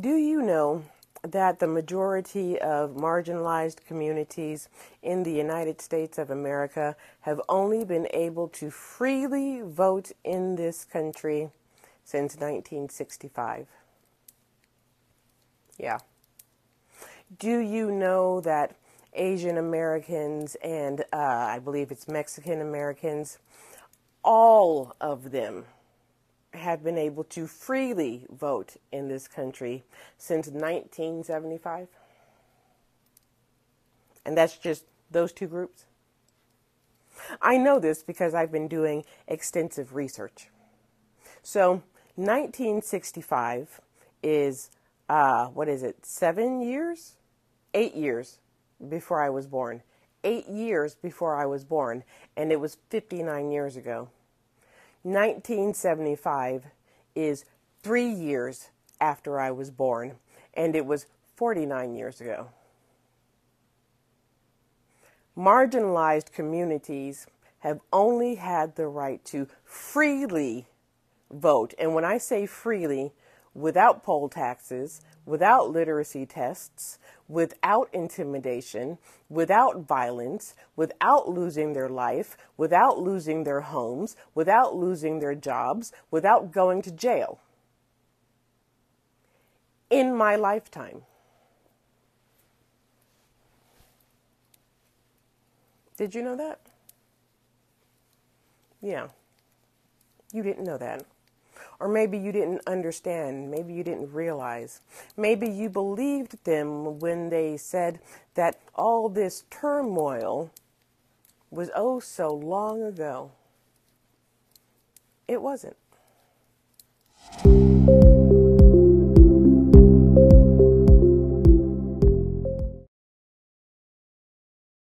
Do you know that the majority of marginalized communities in the United States of America have only been able to freely vote in this country since 1965? Yeah. Do you know that Asian Americans and uh, I believe it's Mexican Americans, all of them have been able to freely vote in this country since 1975. And that's just those two groups. I know this because I've been doing extensive research. So, 1965 is, uh, what is it, seven years? Eight years before I was born. Eight years before I was born, and it was 59 years ago. 1975 is three years after I was born, and it was 49 years ago. Marginalized communities have only had the right to freely vote. And when I say freely, without poll taxes, without literacy tests, without intimidation, without violence, without losing their life, without losing their homes, without losing their jobs, without going to jail. In my lifetime. Did you know that? Yeah. You didn't know that. Or maybe you didn't understand. Maybe you didn't realize. Maybe you believed them when they said that all this turmoil was oh so long ago. It wasn't.